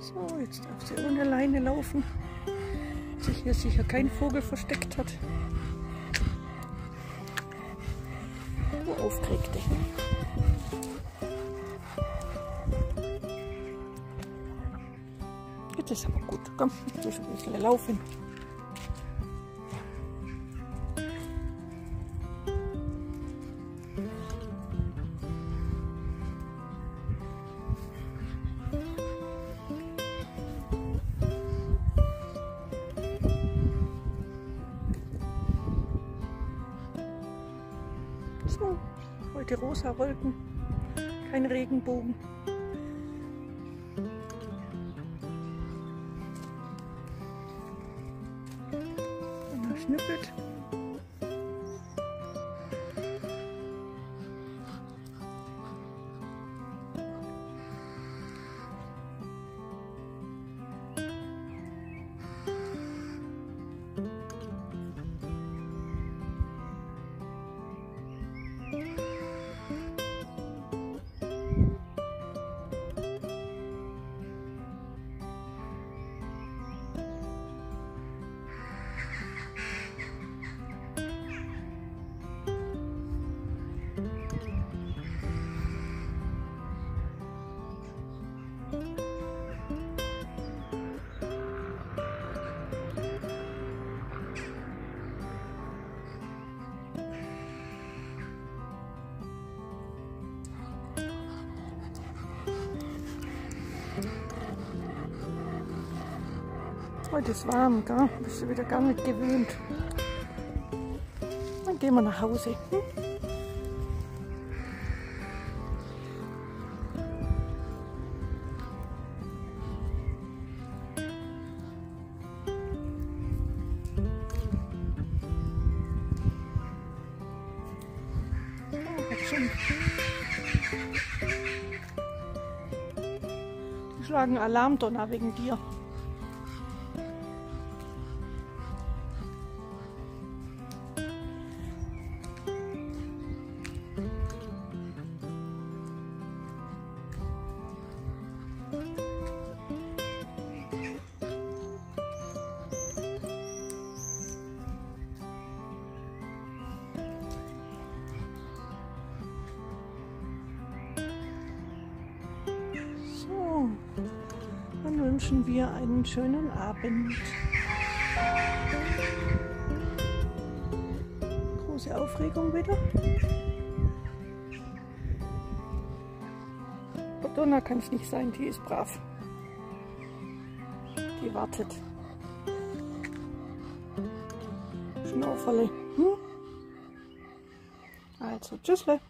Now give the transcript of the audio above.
So, jetzt darf sie ohne Leine laufen. Sich hier sicher kein Vogel versteckt hat. Du aufgeregte. Jetzt ist aber gut. Komm, jetzt ein bisschen laufen. So, heute rosa Wolken, kein Regenbogen. Und er schnüffelt. Heute ist warm, gell? Bist du wieder gar nicht gewöhnt. Dann gehen wir nach Hause. Hm? Schlagen Alarmdonner wegen dir. Wünschen wir einen schönen Abend. Große Aufregung wieder. Donna kann es nicht sein, die ist brav. Die wartet. Schnauferle. Hm? Also, tschüssle.